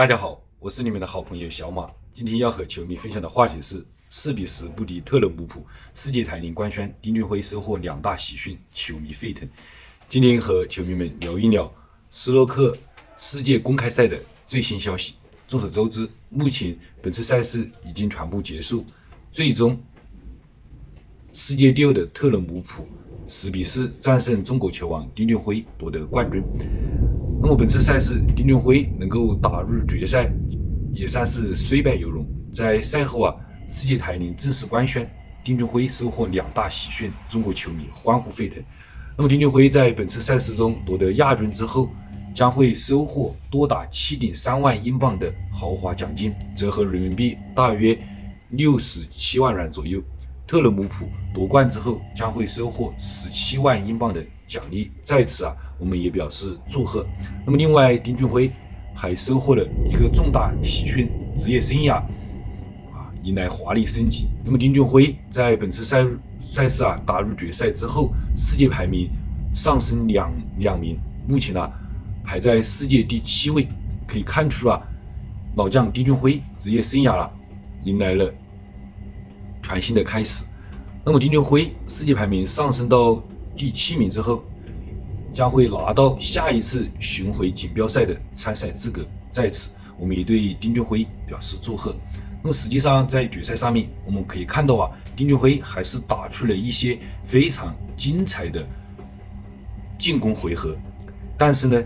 大家好，我是你们的好朋友小马。今天要和球迷分享的话题是四比十不敌特勒姆普，世界台铃官宣丁俊晖收获两大喜讯，球迷沸腾。今天和球迷们聊一聊斯诺克世界公开赛的最新消息。众所周知，目前本次赛事已经全部结束，最终世界第二的特勒姆普十比四战胜中国球王丁俊晖，夺得冠军。那么本次赛事，丁俊晖能够打入决赛，也算是虽败犹荣。在赛后啊，世界台铃正式官宣，丁俊晖收获两大喜讯，中国球迷欢呼沸腾。那么丁俊晖在本次赛事中夺得亚军之后，将会收获多达七点三万英镑的豪华奖金，折合人民币大约六十七万元左右。特勒姆普夺冠之后，将会收获十七万英镑的奖励。在此啊。我们也表示祝贺。那么，另外，丁俊晖还收获了一个重大喜讯，职业生涯啊迎来华丽升级。那么，丁俊晖在本次赛赛事啊打入决赛之后，世界排名上升两两名，目前呢排在世界第七位。可以看出啊，老将丁俊晖职业生涯啊迎来了全新的开始。那么，丁俊晖世界排名上升到第七名之后。将会拿到下一次巡回锦标赛的参赛资格。在此，我们也对丁俊晖表示祝贺。那么，实际上在决赛上面，我们可以看到啊，丁俊晖还是打出了一些非常精彩的进攻回合。但是呢，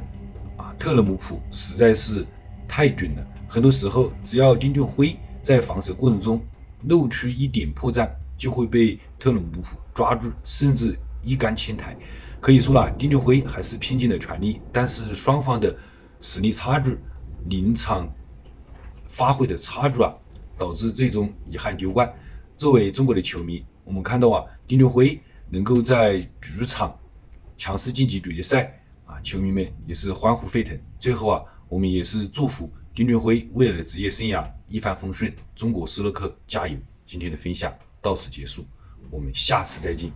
啊，特勒姆普实在是太准了。很多时候，只要丁俊晖在防守过程中露出一点破绽，就会被特勒姆普抓住，甚至一杆清台。可以说了，丁俊晖还是拼尽了全力，但是双方的实力差距、临场发挥的差距啊，导致最终遗憾丢冠。作为中国的球迷，我们看到啊，丁俊晖能够在主场强势晋级决赛啊，球迷们也是欢呼沸腾。最后啊，我们也是祝福丁俊晖未来的职业生涯一帆风顺，中国斯诺克加油！今天的分享到此结束，我们下次再见。